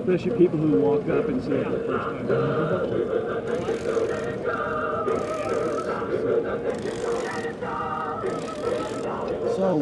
Especially people who walk up and see it for the first time. So,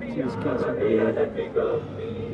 see this kid's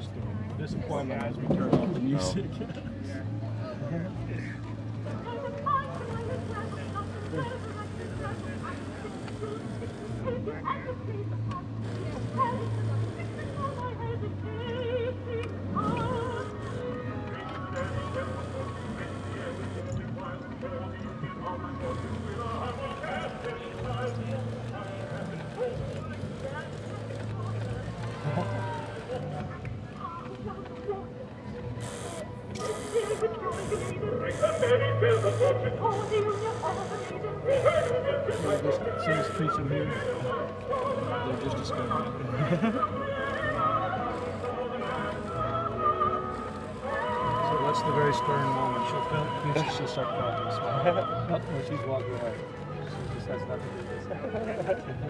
lock the car. watch the disappointment as we turn off the music. just see this piece here. They're just discovering it. so that's the very stern moment. She'll come, she'll start crying. oh, no, she's walking away. She just has nothing to do with this.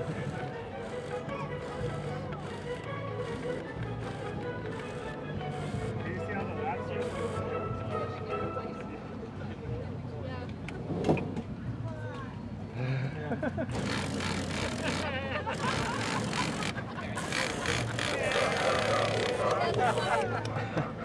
Yeah.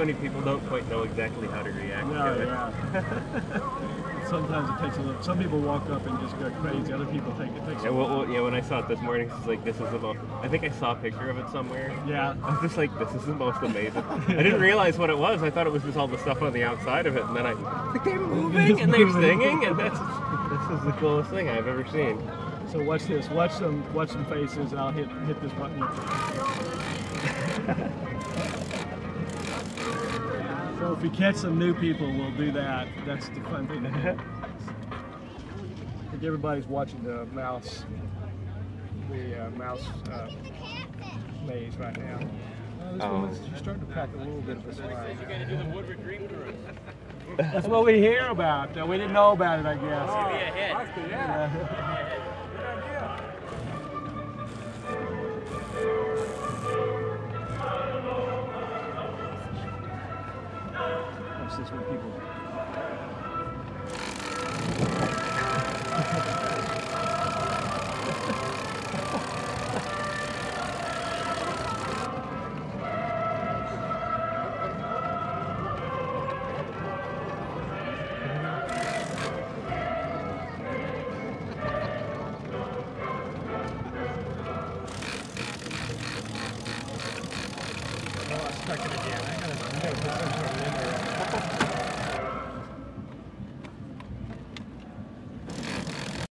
Funny people don't quite know exactly how to react No, to it. yeah. Sometimes it takes a little. Some people walk up and just go crazy. Other people take it takes. Yeah, a well, well, yeah, when I saw it this morning, it's like this is the most. I think I saw a picture of it somewhere. Yeah. I was just like, this is the most amazing. I didn't realize what it was. I thought it was just all the stuff on the outside of it, and then I, like, they're moving and they're singing, and that's this is the coolest thing I've ever seen. So watch this. Watch some. Watch some faces, and I'll hit hit this button. So if we catch some new people, we'll do that. That's the fun thing. I think everybody's watching the mouse, the uh, mouse uh, maze right now. Oh, this Oh. woman's she's starting to pack a little bit of a slide. That's what we hear about. Uh, we didn't know about it, I guess. Yeah. Watch this when people. It again. I gotta, I gotta put some sort of limiter on it.